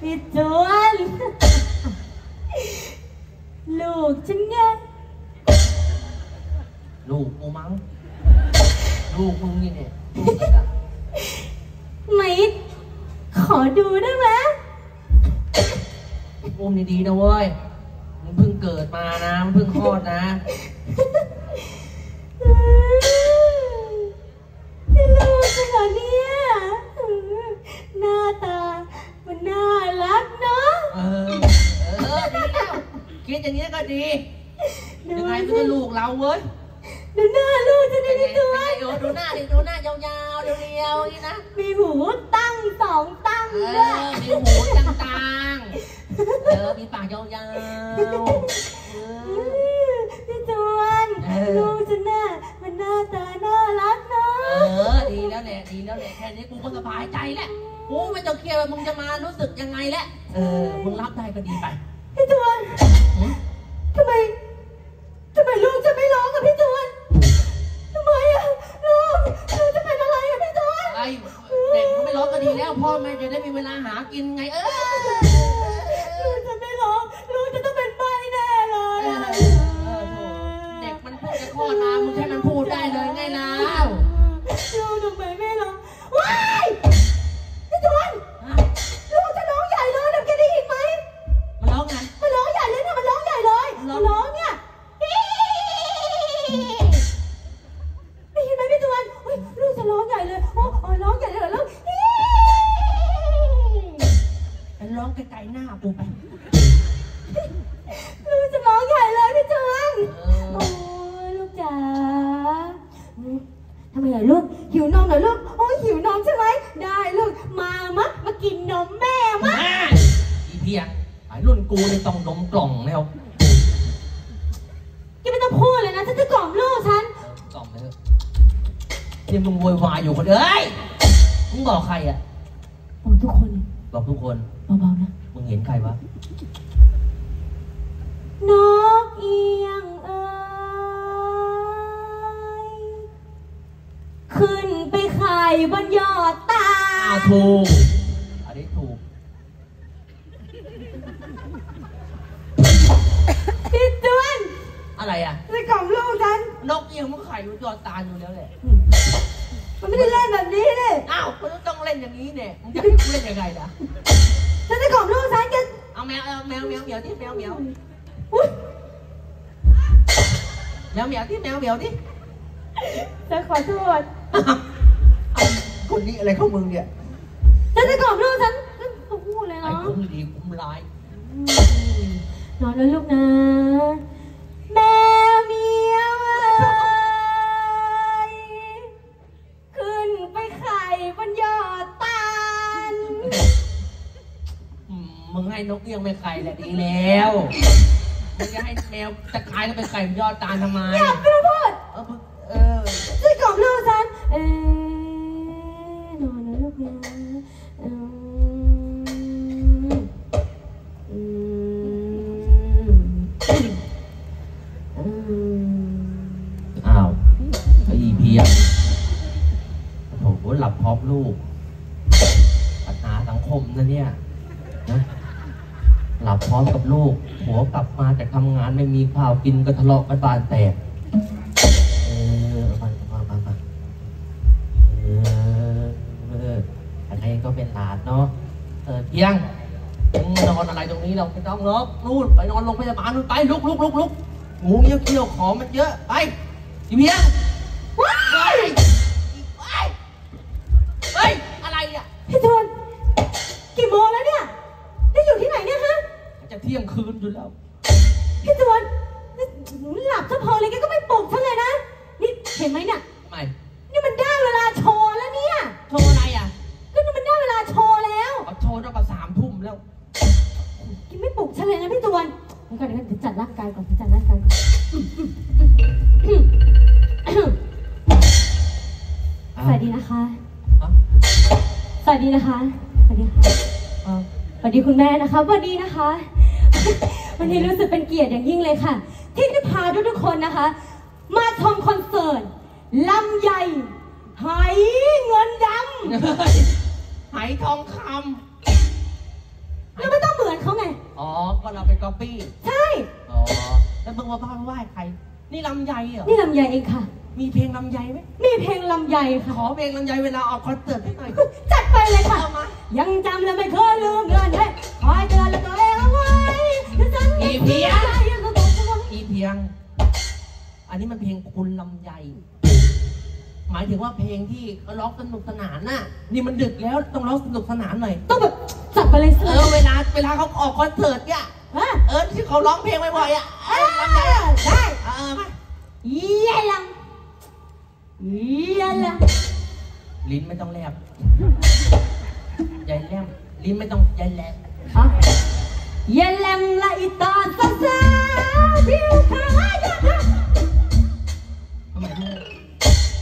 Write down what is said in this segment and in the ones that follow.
พี่จวนลูกฉันไงลูกกูมั้งลูกมึงนี่เนี่ยลูกมึงอะไหมขอดูได้ไหมอุ้มดีๆนะเว้ยมึงเพิ่งเกิดมานะมึงเพิ่งคลอดนะ ดอย่างนี้ก็ดีดูยังไงมันสิก็ลูกเราเว้ยดูหน้าลูกจะได้เป็นไงพี่จวเป็นไงนโอ้ดูหน้าดิดูหน้ายาวๆเรียวๆนี่นะมีหูตั้งสองตั้งเอด้วยอมีหูต่างๆเออมีปากยาวๆเออ พี่จวนเออ ลูกฉันน่ะมันหน้าตาน่ารักเนาะเออดีแล้วแหละดีแล้วแหละแค่นี้กูก็สบายใจแล้วกูไม่ต้องเครียดว่ามึงจะมารู้สึกยังไงแล้วเออมึงรับได้ก็ดีไป แล้วพ่อแม่จะได้มีเวลาหากินไงเออ กินนมแม่มะแม่อีเพียไอ้รุ่นกูนี่ต้องนมกล่องแล้วแกไม่ต้องพูดเลยนะฉันจะกล่อมลูกฉันกล่องไปเถอะนี่มึงโวยวายอยู่คนเดียวเอ้ยมึงบอกใครอะโอ้ทุกคนบอกทุกคนเบาๆนะมึงเห็นใครวะนกเอียงเอ้ยขึ้นไปไข่บนยอดตาอ้าวถูก อะไรอะจะกล่อมลูกฉันนกเอียงมันไข่มันจอดตาอยู่แล้วแหละ มันไม่ได้เล่นแบบนี้เลยอ้าวมันต้องเล่นอย่างนี้เนี่ยมึงจะให้กูเล่นยังไงล่ะฉันจะกล่อมลูกฉันกันเอาแมวเอาแมวแมวเหมียวที่แมวเหมียวอุ้ยแมวเหมียวที่แมวเหมียวที่ฉันขอโทษเอาคนนี้อะไรของมึงเนี่ยฉันจะกล่อมลูกฉันเขาพูดเลยไอ้เนาะ คุ้มดีคุ้มร้าย นอนแล้วลูกนะ ให้นกเอียงไปไข่แหละดีแล้วมึงจะให้แมวตะกายก็ไปไข่บนยอดตาลทำไม อย่าไม่ต้ ร้อมกับลูกหัวกลับมาจากทำงานไม่มีข้าวกินก็ทะเลาะกันบานแตกเออมามามามาเออเอออะไรก็เป็นหลานเนาะเออเที่ยงมึงนอนอะไรตรงนี้เราไม่ต้องหรอกนู่นไปนอนโรงพยาบาลนู่นไปลุกลุกลุกลุกงูเงี้ยวเขี้ยวขอมันเยอะไปอีเพียง พอเลยแกก็ไม่ปลุกฉันเลยนะ นี่เห็นไหมเนี่ย ทำไมนี่มันได้เวลาโชว์แล้วเนี่ย โชว์อะไรอะก็นี่มันได้เวลาโชว์แล้ว เอาโชว์ตั้งแต่สามทุ่มแล้วแกไม่ปลุกฉันเลยนะพี่จวนเดี๋ยวก่อนเดี๋ยวก่อนเดี๋ยวจัดร่างกายก่อนเดี๋ยวจัดร่างกายก่อนสวัสดีนะคะอะสวัสดีนะคะ สวัสดีค่ะอะสวัสดีคุณแม่นะคะ สวัสดีนะคะ วันนี้รู้สึกเป็นเกียรติอย่างยิ่งเลยค่ะ ที่จะพาทุกคนนะคะ มาชมคอนเสิร์ตลำใหญ่หายเงินดำหายทองคำเราไม่ต้องเหมือนเขาไง อ๋อ ก็เราเป็นก๊อปปี้ ใช่ อ๋อ แล้วมึงมาบ้าไหว้ใคร นี่ลำใหญ่เหรอ นี่ลำใหญ่เองค่ะ มีเพลงลำใหญ่ไหมมีเพลงลำใหญ่ค่ะ ขอเพลงลำใหญ่เวลาออกคอนเสิร์ตให้หน่อย จัดไปเลยค่ะ ยังจำและไม่เคยลืมเงินเฮ้ยคอยเตือนและตัวเองเอาไว้ถึงจะมีเพียงียง อันนี้มันเพลงคุณลำไยหมายถึงว่าเพลงที่เขาร้องสนุกสนานน่ะ นี่มันดึกแล้วต้องร้องสนุกสนานหน่อย ต้องแบบจัดไปเลยสิเออเวลาเวลาเขาออกคอนเสิร์ตเนี่ยเออที่เขาร้องเพลงบ่อยๆอะลำไยได้เออมาเยี่ลังเยี่ลังลิ้นไม่ต้องแลบยายแลมลิ้นไม่ต้องยายแลมฮะยายแลมละอีตาซ่า ทำไม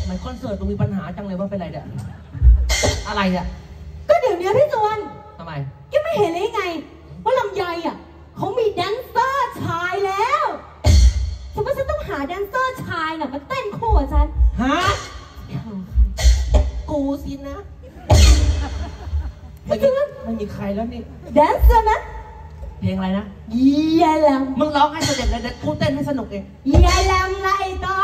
ทำไมคอนเสิร์ตตรงมีปัญหาจังเลยว่าเป็นไรเนี่ยอะไรอะก็เดี๋ยวเนี้พี่จวนทำไมก็ไม่เห็นเลยไง ว่าลำไยอะเขามีแดนเซอร์ชายแล้วฉันว่าฉันต้องหาแดนเซอร์ชายน่ะมาเต้นคู่กับฉันฮะกูสินะไม่มีใครแล้วนี่แดนเซอร์นะ เพลงอะไรนะ เยี่ยลมึงร้องให้เสด็จเลยเดี๋ยวกูเต้นให้สนุกเองเยี่ยลำไรต่อ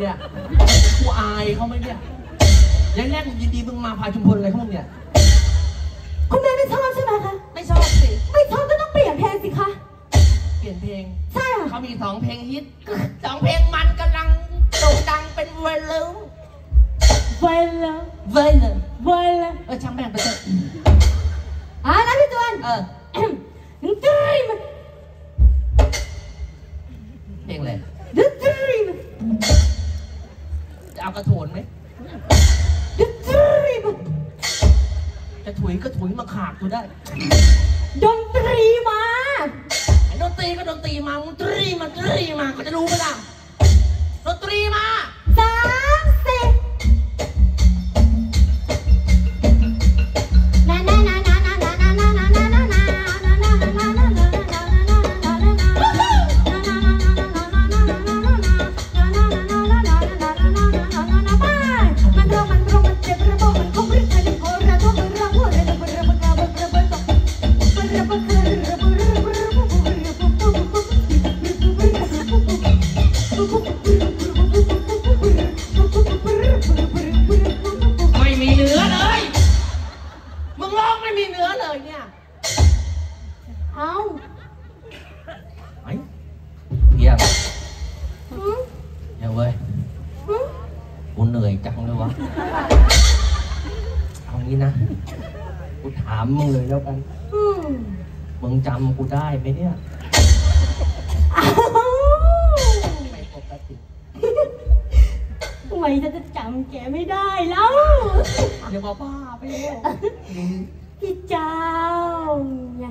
เนี่ยกูอายเขาไหมเนี่ยยัางแรกมึยินดีมึงมาพาชุมพลอะไรของเนี่ย คุณแม่ไม่ชอบใช่ไหมคะ ไม่ชอบสิ ไม่ชอบก็ต้องเปลี่ยนเพลงสิคะ เปลี่ยนเพลง ใช่ค่ะ เขามีสองเพลงฮิตสองเพลงมันกำลังโด่งดังเป็นไวรัลไวรัลไวรัลไวรัลเออช่างแบ่งไปเถอะอ่านะพี่ตวนเออนึกใจมันเพลงอะไรนึกากระโถนไหมจะถุยก็ถุยมาขาดกูได้ ดนตรีมาไดนตรีก็ดนตรีมามึงตรีมาตรีมาก็จะรู้ปะล่ะ จำกูได้ไหมเนี่ยไม่ปกติทำไมจะจะจำแกไม่ได้แล้ว อย่ามาบ้าไปเลยพี่เจ้าไง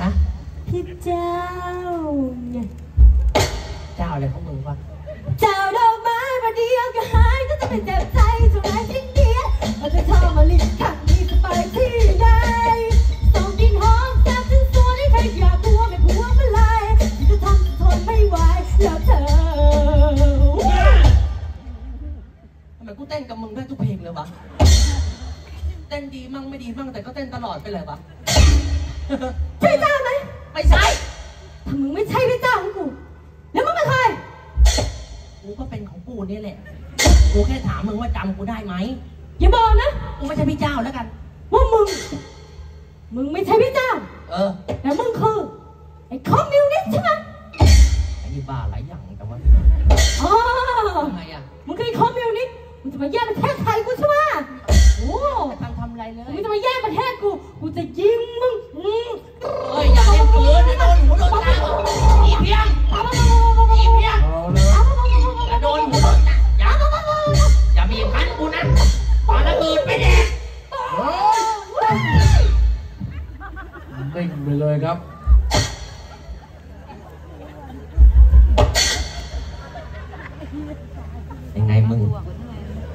ฮะพี่เจ้าไงเจ้าอะไรของมึงวะเจ้าดอกไม้ประเดี๋ยวก็หายก็จะเป็นเจ้า ต้นกับมึงได้ทุกเพลงเลยวะเต้นดีมั่งไม่ดีมั่งแต่ก็เต้นตลอดไปเลยวะใช่เจ้าไหมไม่ใช่ถ้ามึงไม่ใช่พี่เจ้าของกูแล้วมึงเป็นใครกูก็เป็นของกูนี่แหละกูแค่ถามมึงว่าจำกูได้ไหมอย่าบอกนะกูไม่ใช่พี่เจ้าแล้วกันว่ามึง มึงไม่ใช่พี่เจ้า เออแต่มึงคือไอ้คอมมิวนิสต์ใช่ไหมไอ้นี่บ้าหลายอย่างแต่ว่า ต์มึงจะมา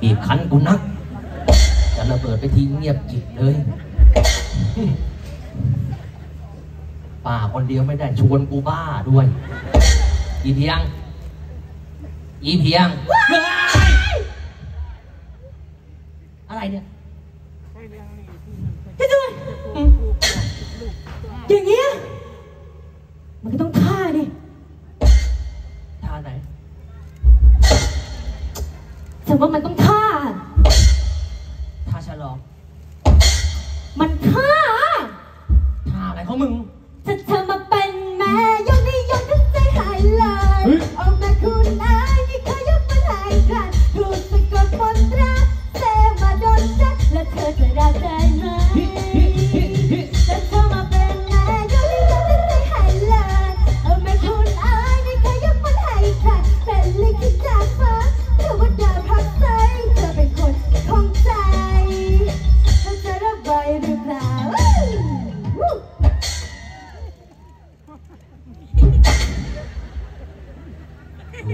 บีบคั้นกูนัก จะระเบิดไปทีเงียบจิบเลย ป่าคนเดียวไม่ได้ชวนกูบ้าด้วย อีเพียง อีเพียง อะไรเนี่ยพี่ด้วยอย่างเงี้ยมันก็ต้องฆ่าดิท่าไหนฉันว่ามันต้องท่า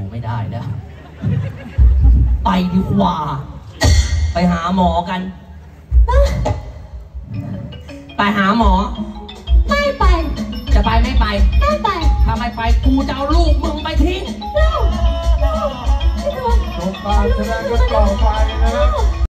ูไม่ได้แล้ว ไปดีกว่า ไปหาหมอกัน ไปหาหมอ ไม่ไป จะไปไม่ไป ไม่ไปถ้าไม่ไปกูจะเอาลูกมึงไปทิ้งลูกลูกพี่ทวนจบกาลแสดงกันต่อไปนะครับ